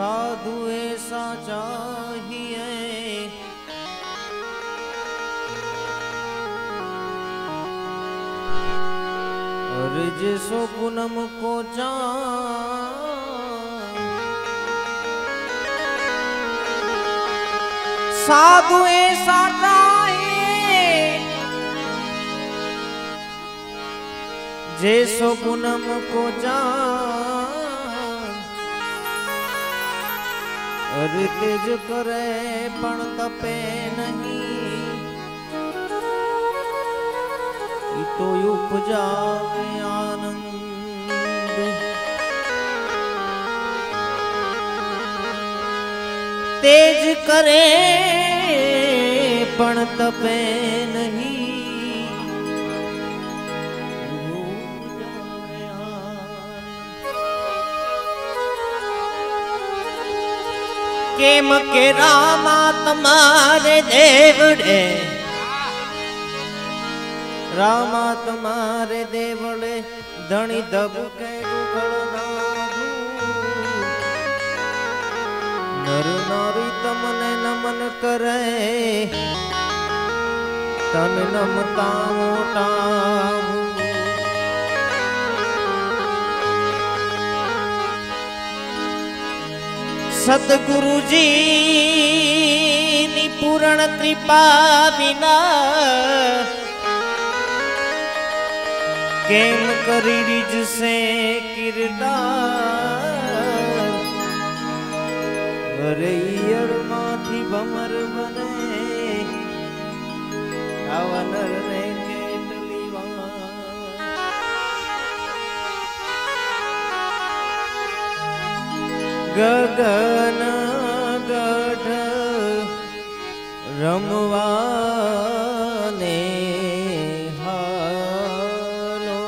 साधु ऐसा चाहिए। और जिसो पूनम को जा साधु ऐसा चाहिए। जैसो पूनम को जान અરે તેજ કરે પણ તપે નહીં ઈ તો ઉપજાવે આનંદ તેજ કરે પણ તપે કેમ કે રામા તમારે દેવડે? રામા તમારે દેવડે, ધણી ધબકે નર નારી તમને નમન કરે, તન નમતા મોટા સદગુરુજી ની પૂર્ણ કૃપા વિના કેમ કરી રીજશે કિરદાર અરે ઈયળમાંથી ભમર બને આવા નર ગગન ગઢ રમવાને હાલો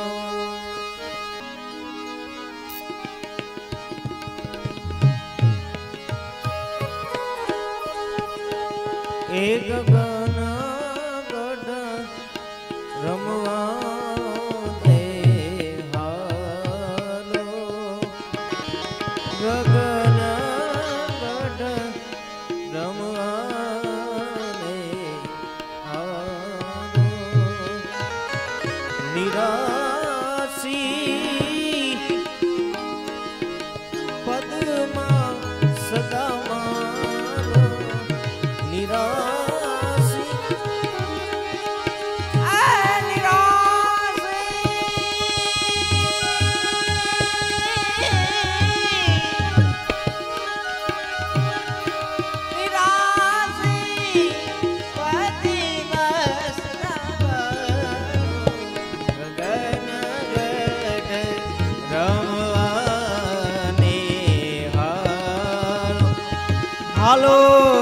એ ગગન ভালো।